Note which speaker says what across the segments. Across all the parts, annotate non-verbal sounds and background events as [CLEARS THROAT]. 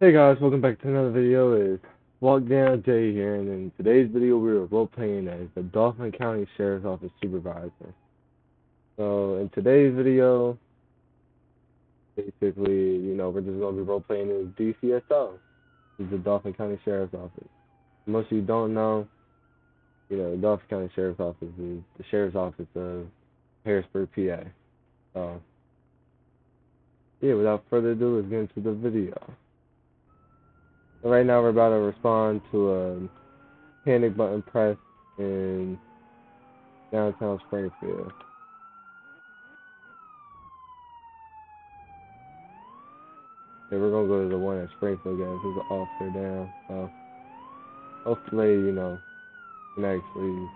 Speaker 1: Hey guys, welcome back to another video. It's Walk Down Jay here, and in today's video we are role playing as the Dauphin County Sheriff's Office Supervisor. So in today's video, basically, you know, we're just gonna be role playing as DCSO, is the Dauphin County Sheriff's Office. Most of you don't know, you know, the Dauphin County Sheriff's Office is the Sheriff's Office of Harrisburg, PA. So yeah, without further ado, let's get into the video. Right now, we're about to respond to a panic button press in downtown Springfield. Yeah, we're gonna go to the one at Springfield, guys. There's an officer down. So hopefully, you know, can actually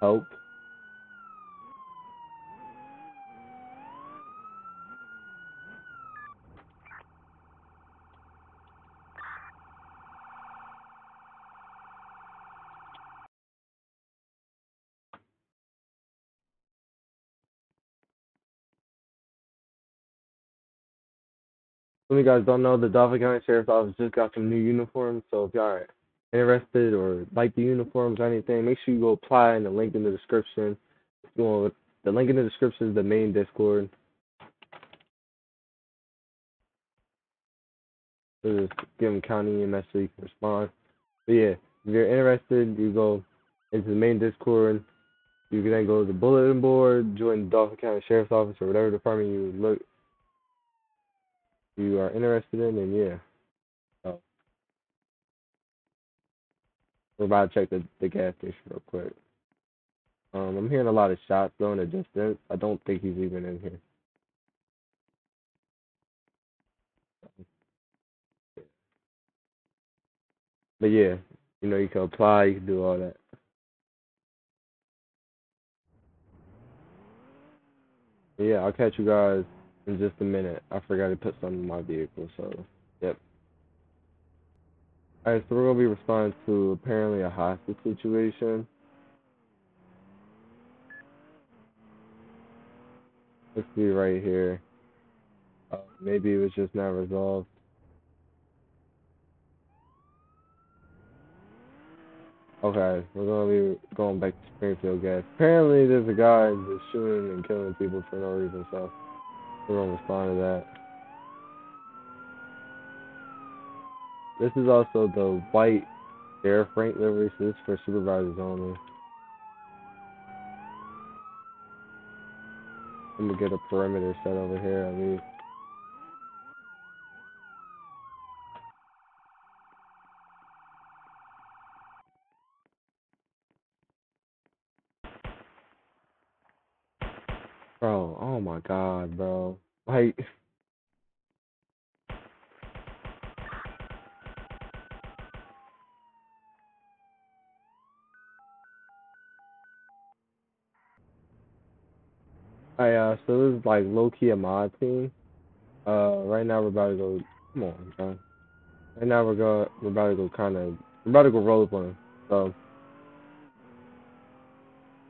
Speaker 1: help. Some of you guys don't know, the Dauphin County Sheriff's Office just got some new uniforms. So if y'all are interested or like the uniforms or anything, make sure you go apply in the link in the description. Want, the link in the description is the main Discord. So just give them county EMS so you can respond. But yeah, if you're interested, you go into the main Discord. You can then go to the bulletin board, join the Dauphin County Sheriff's Office or whatever department you look you are interested in, and yeah. So we're about to check the, the gas station real quick. Um, I'm hearing a lot of shots though in the distance. I don't think he's even in here. But yeah, you know, you can apply, you can do all that. Yeah, I'll catch you guys in just a minute. I forgot to put something in my vehicle, so yep. Alright, so we're gonna be responding to apparently a hostage situation. Let's see right here. Uh, maybe it was just not resolved. Okay, we're gonna be going back to Springfield, guys. Apparently, there's a guy just shooting and killing people for no reason, so we're gonna respond to that. This is also the white Air livery, so this is for supervisors only. I'm gonna get a perimeter set over here at least. Bro, oh my god, bro. Like I uh so this is like low key a mod team. Uh right now we're about to go come on, bro. Right now we're go we're about to go kinda we're about to go role playing. So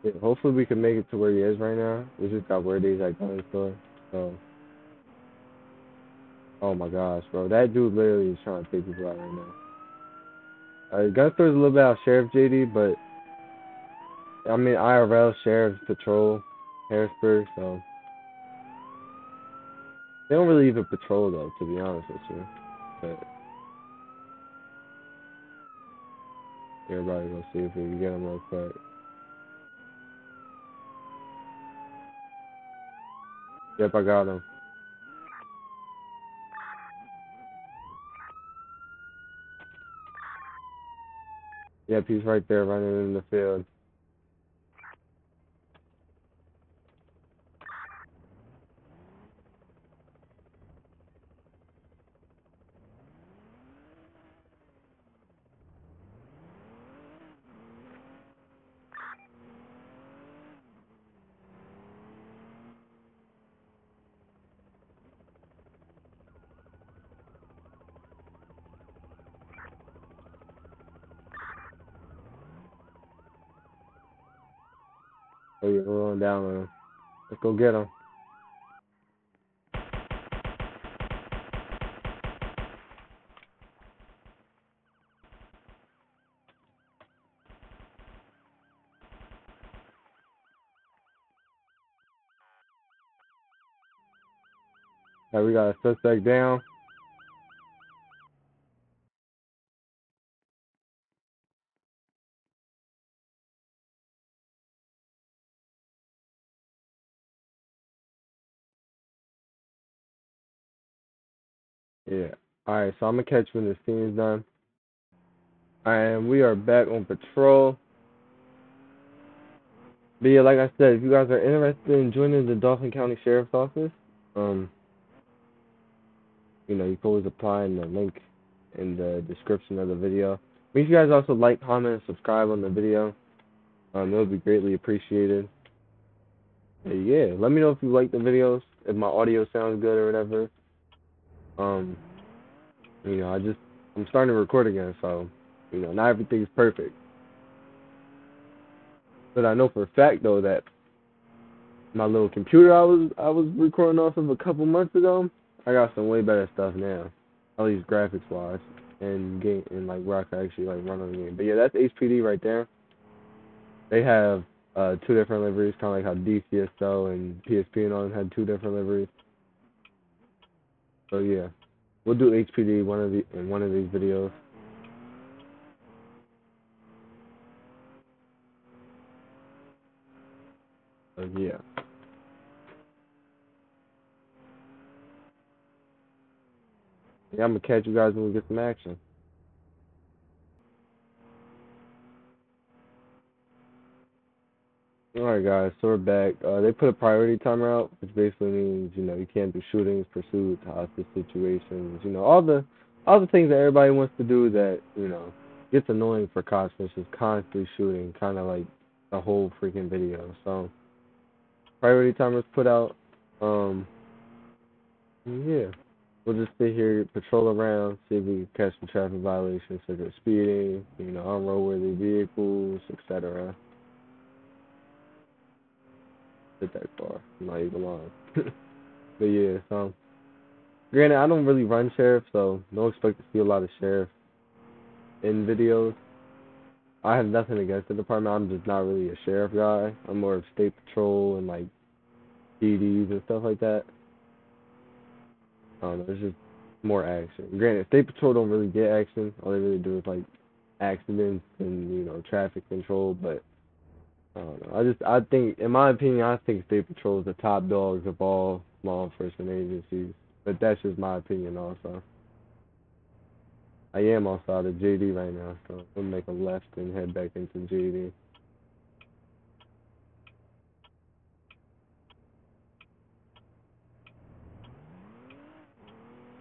Speaker 1: yeah, hopefully we can make it to where he is right now. We just got word he's at gun store. So Oh my gosh, bro. That dude literally is trying to take people out right now. Uh, gun store's a little bit out Sheriff JD, but I mean IRL Sheriff Patrol Harrisburg, so they don't really even patrol though, to be honest with you. But everybody go see if we can get them real quick. Yep, I got him. Yep, he's right there running in the field. So you're going down on him. Let's go get him. Right, we got a suspect down. Yeah. Alright, so I'm gonna catch when the scene's done. And we are back on patrol. But yeah, like I said, if you guys are interested in joining the Dauphin County Sheriff's Office, um, you know, you can always apply in the link in the description of the video. Make sure you guys also like, comment, and subscribe on the video. Um, it would be greatly appreciated. But yeah, let me know if you like the videos, if my audio sounds good or whatever. Um, you know, I just I'm starting to record again, so you know, not everything's perfect. But I know for a fact though that my little computer I was I was recording off of a couple months ago, I got some way better stuff now. At least graphics wise and game and like where I can actually like run on the game. But yeah, that's HPD right there. They have uh two different liveries, kinda like how DCSO and PSP and all them had two different liveries. So yeah. We'll do HPD one of the in one of these videos. So yeah. Yeah, I'm gonna catch you guys when we get some action. Alright guys, so we're back. Uh, they put a priority timer out, which basically means, you know, you can't do shootings, pursuits, hostage situations, you know, all the all the things that everybody wants to do that, you know, gets annoying for cops, which is constantly shooting, kinda like the whole freaking video. So priority timers put out. Um yeah. We'll just sit here, patrol around, see if we can catch some traffic violations such as speeding, you know, unroadworthy vehicles, etc. That far. I'm not even lying. [LAUGHS] but yeah, so granted I don't really run sheriff, so don't expect to see a lot of sheriff in videos. I have nothing against the department. I'm just not really a sheriff guy. I'm more of state patrol and like DDs and stuff like that. I don't know. It's just more action. Granted, State Patrol don't really get action. All they really do is like accidents and you know traffic control. But I don't know. I just I think, in my opinion, I think State Patrol is the top dogs of all law enforcement agencies. But that's just my opinion, also. I am also out of JD right now, so I'm gonna make a left and head back into JD.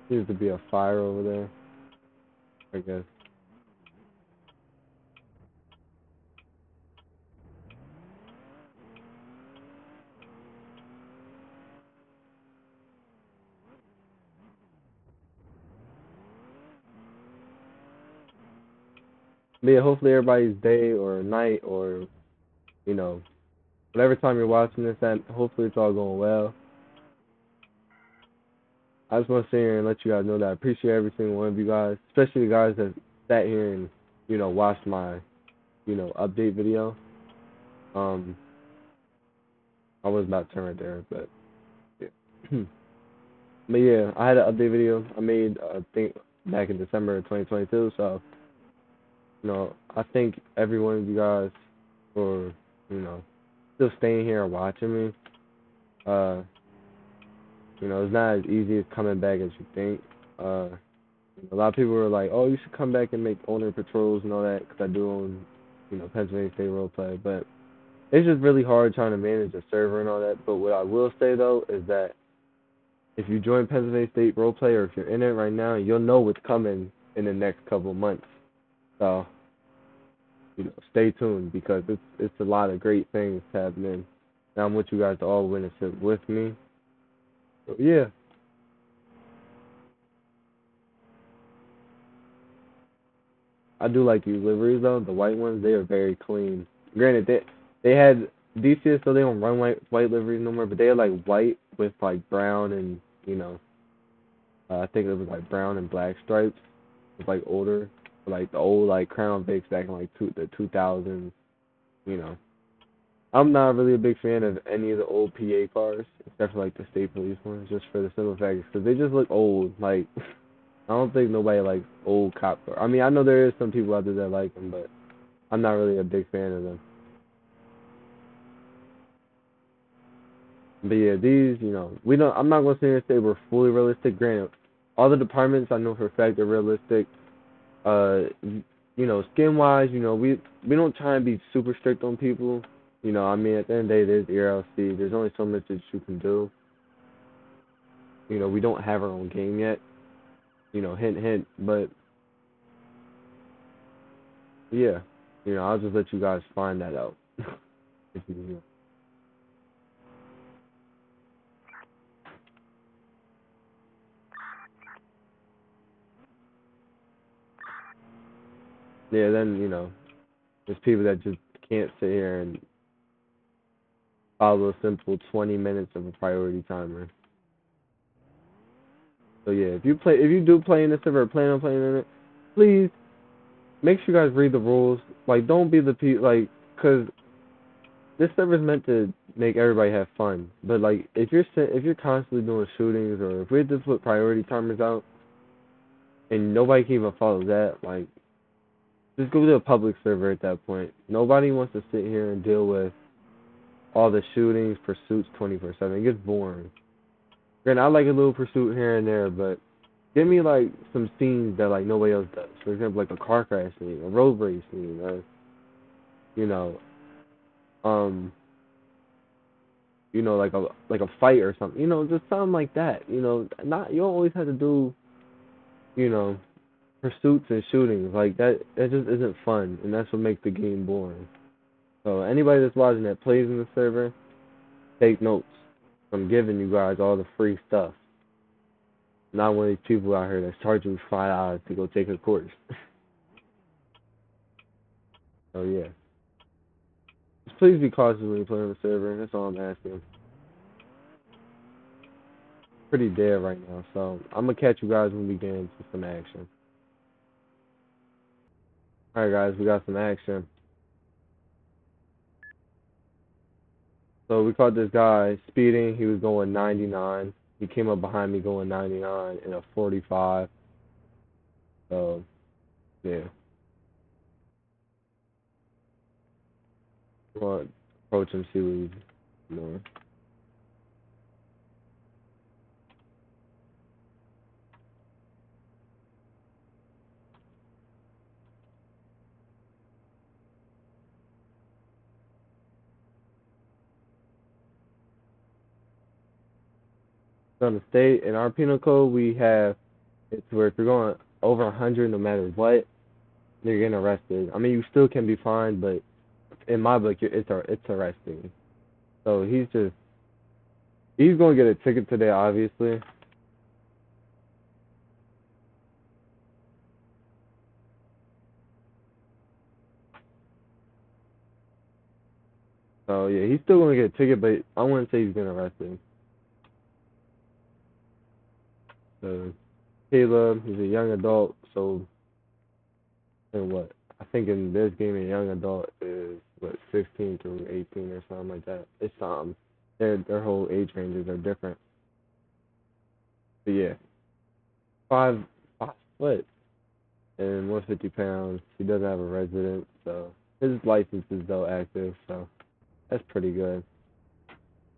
Speaker 1: Seems to be a fire over there. I guess. But yeah, hopefully everybody's day or night or, you know, whatever time you're watching this at, hopefully it's all going well. I just want to sit here and let you guys know that I appreciate every single one of you guys, especially the guys that sat here and, you know, watched my, you know, update video. Um, I was about to turn right there, but yeah. [CLEARS THROAT] but yeah, I had an update video I made, uh, I think, back in December of 2022, so you know, I thank every one of you guys for, you know, still staying here and watching me. Uh, you know, it's not as easy as coming back as you think. Uh, a lot of people were like, "Oh, you should come back and make owner patrols and all that," because I do own, you know, Pennsylvania State Roleplay. But it's just really hard trying to manage a server and all that. But what I will say though is that if you join Pennsylvania State Roleplay or if you're in it right now, you'll know what's coming in the next couple months. So, you know, stay tuned because it's it's a lot of great things happening. And I want you guys to all witness it with me. So yeah. I do like these liveries though. The white ones, they are very clean. Granted, they they had DCS, so they don't run white white liveries no more. But they are like white with like brown and you know, uh, I think it was like brown and black stripes. With like older like the old like Crown Vics back in like two, the 2000s, you know. I'm not really a big fan of any of the old PA cars, except for like the state police ones, just for the simple fact because they just look old. Like [LAUGHS] I don't think nobody likes old cop cars. I mean, I know there is some people out there that like them, but I'm not really a big fan of them. But yeah, these, you know, we don't. I'm not gonna say we're fully realistic. Granted, all the departments I know for a fact are realistic. Uh, you know, skin wise, you know, we we don't try and be super strict on people. You know, I mean, at the end of the day, there's ERLC. There's only so much that you can do. You know, we don't have our own game yet. You know, hint, hint. But yeah, you know, I'll just let you guys find that out. [LAUGHS] if you, yeah, then you know, there's people that just can't sit here and follow a simple 20 minutes of a priority timer. So yeah, if you play, if you do play in the server, plan on playing in it, please make sure you guys read the rules. Like, don't be the pe like, cause this server is meant to make everybody have fun. But like, if you're if you're constantly doing shootings, or if we just put priority timers out, and nobody can even follow that, like, just go to a public server at that point. Nobody wants to sit here and deal with all the shootings, pursuits 24 7. It gets boring. Granted, I like a little pursuit here and there, but give me like some scenes that like nobody else does. For example, like a car crash scene, a road race scene, or you know, um, you know, like a like a fight or something. You know, just something like that. You know, not you don't always have to do, you know, pursuits and shootings like that. That just isn't fun, and that's what makes the game boring. So anybody that's watching that plays in the server, take notes. I'm giving you guys all the free stuff. Not one of these people out here that's charging five dollars to go take a course. [LAUGHS] so yeah. Just please be cautious when you play on the server. That's all I'm asking. Pretty dead right now, so I'm gonna catch you guys when we get into some action. Alright guys, we got some action. So we caught this guy speeding. He was going 99. He came up behind me going 99 in a 45. So, yeah. Approach him, see what he's doing. On the state in our penal code we have it's where if you're going over a hundred no matter what you're getting arrested. I mean you still can be fined but in my book it's it's arresting. So he's just he's going to get a ticket today obviously. So yeah he's still going to get a ticket but i wouldn't say he's getting arrested So Caleb, he's a young adult, so and what? I think in this game a young adult is what sixteen to eighteen or something like that. It's um their their whole age ranges are different. But yeah. Five five foot and one fifty pounds. He doesn't have a residence, so his license is though active, so that's pretty good.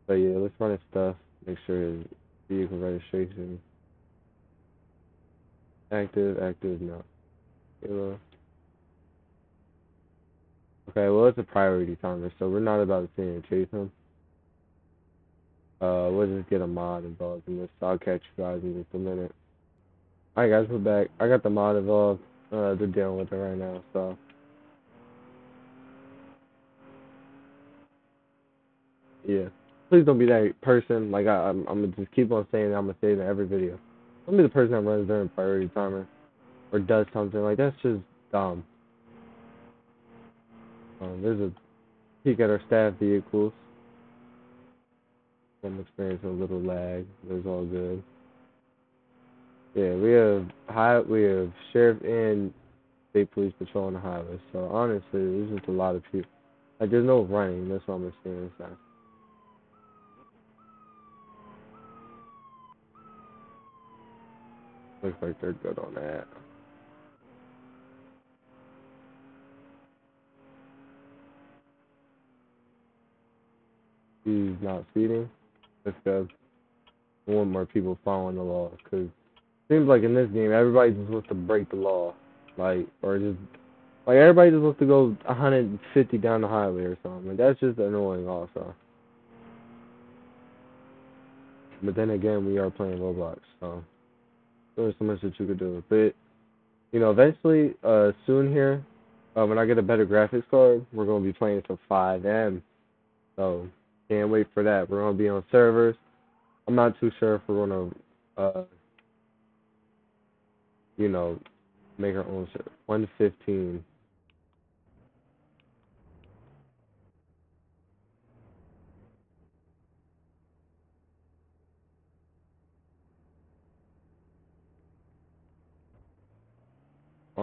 Speaker 1: But yeah, let's run his stuff, make sure his vehicle registration Active, active, no. Kilo. Okay, well, it's a priority timer, so we're not about to sit and chase him. Uh, we'll just get a mod involved in this, I'll catch you guys in just a minute. Alright, guys, we're back. I got the mod involved. Uh, they're dealing with it right now, so. Yeah. Please don't be that person. Like, I, I'm, I'm gonna just keep on saying that. I'm gonna say it in every video. Don't be the person that runs during priority timer or does something like that's just dumb. Um, there's a peek at our staff vehicles. I'm experiencing a little lag. It's all good. Yeah, we have high, we have sheriff and state police patrol on the highway. So honestly, there's just a lot of people. Like there's no running. That's what I'm saying. Looks like they're good on that. He's not speeding. That's good. I want more people following the law because seems like in this game everybody just wants to break the law, like or just like everybody just wants to go 150 down the highway or something. Like, that's just annoying also. But then again, we are playing Roblox, so there's so much that you could do. But you know, eventually, uh, soon here, uh, when I get a better graphics card, we're gonna be playing some FiveM. So can't wait for that. We're gonna be on servers. I'm not too sure if we're gonna, uh, you know, make our own server. 115.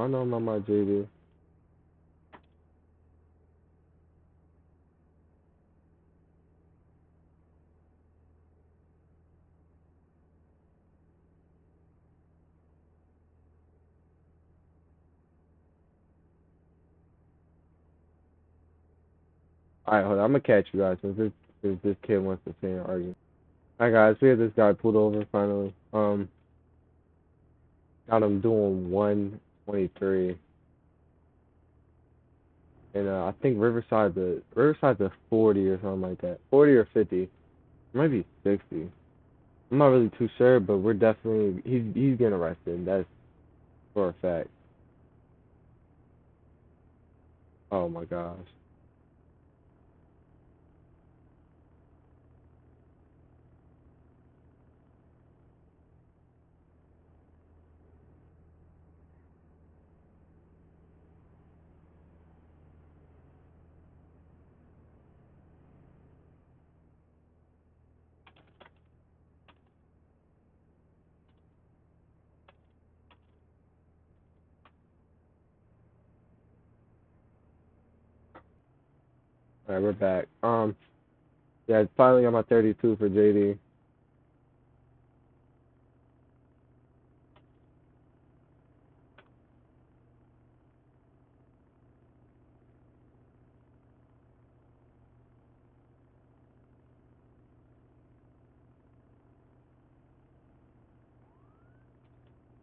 Speaker 1: I know I'm on my JD. Alright, hold on. I'm gonna catch you guys since this, since this kid wants to say an argument. Alright, guys. We have this guy pulled over finally. Um, got him doing 123. And uh, I think Riverside the Riverside's a 40 or something like that. 40 or 50. It might be 60. I'm not really too sure, but we're definitely he's he's getting arrested. That's for a fact. Oh my gosh. Alright, we're back. Um, yeah, finally got my 32 for JD.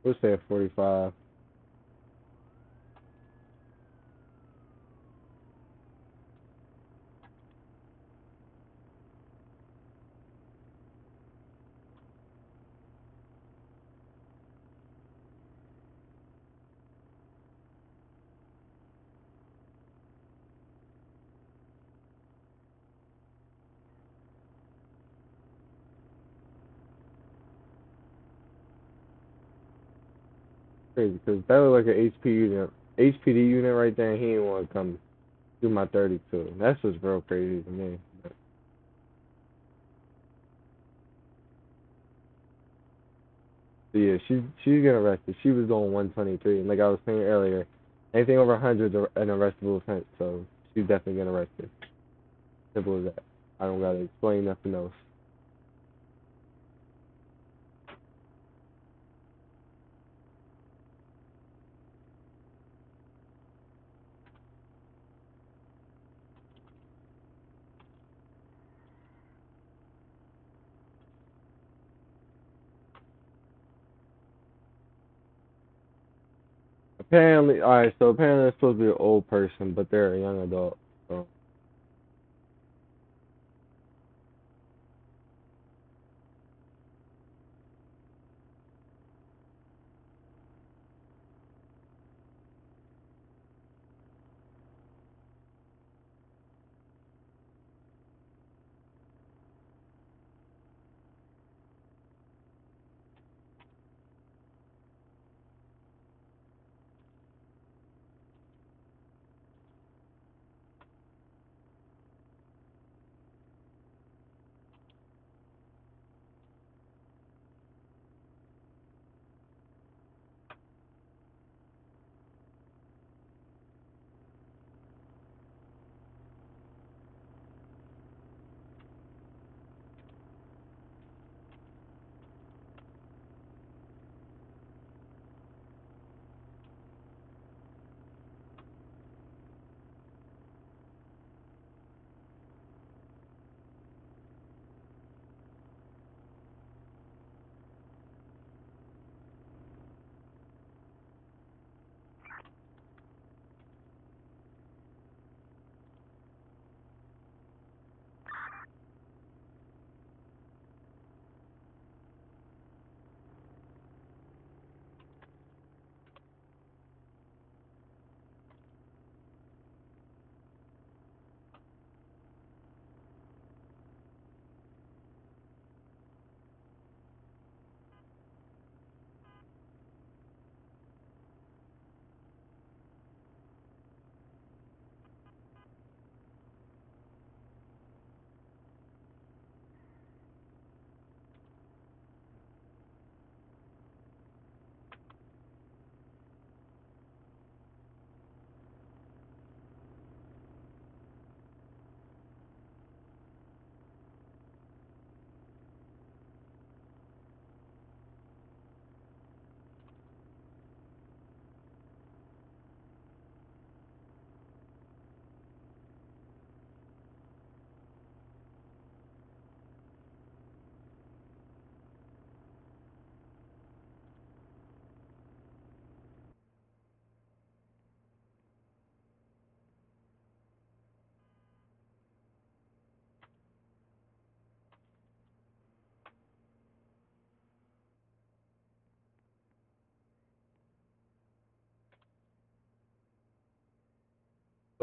Speaker 1: We'll say a 45. Crazy, because that was like an HP unit, HPD unit right there, and he didn't want to come do my 32. That's just real crazy to me. But yeah, she she's getting arrested. She was going 123, and like I was saying earlier, anything over 100 is an arrestable offense, so she's definitely getting arrested. Simple as that. I don't gotta explain nothing else. Apparently, alright, so apparently they're supposed to be an old person, but they're a young adult. So.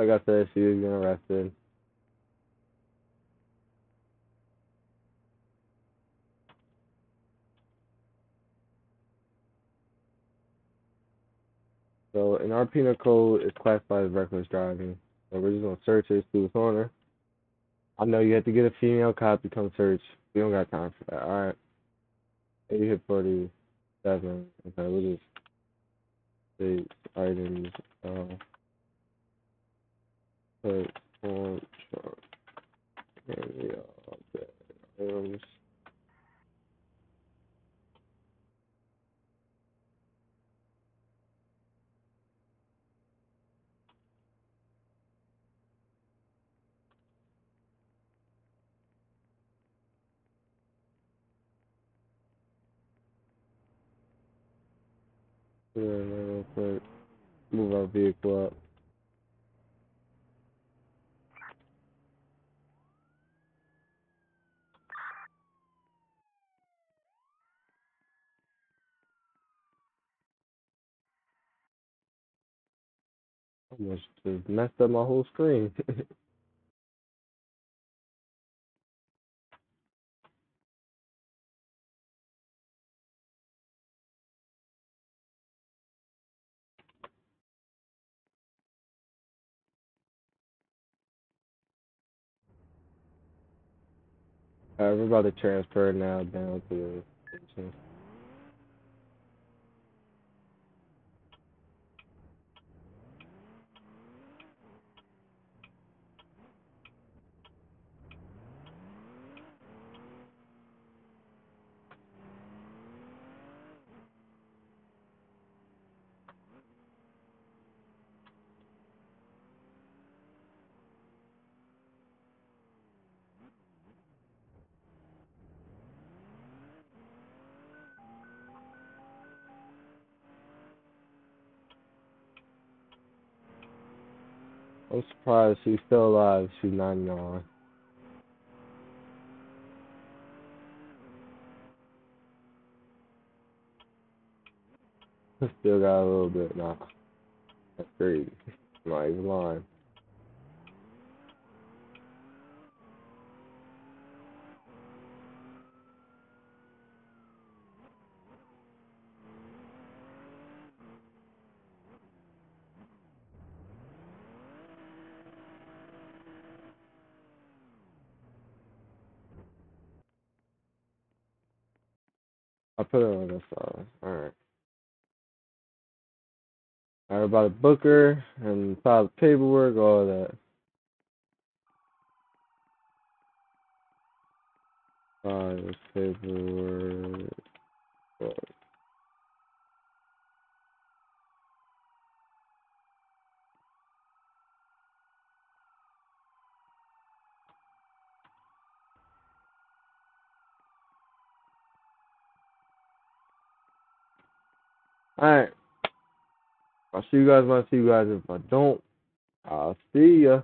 Speaker 1: Like I said, she was getting arrested. So in our penal code, it's classified as reckless driving. So we're just gonna search see what's on. I know you have to get a female cop to come search. We don't got time for that. All right. You hit forty-seven. Okay, we'll just state items. Uh, put on truck. And yeah, items. Yeah, real quick. Move our vehicle up. Almost just messed up my whole screen. [LAUGHS] Alright, we're about to transfer now down to the station. I'm surprised she's still alive. She's 99. Still got a little bit. Nah, that's crazy. I'm not even lying. I put it on this side. Alright. Alright, about to book her and file the paperwork, all that. File the paperwork. Alright. I'll see you guys when I see you guys. If I don't, I'll see ya.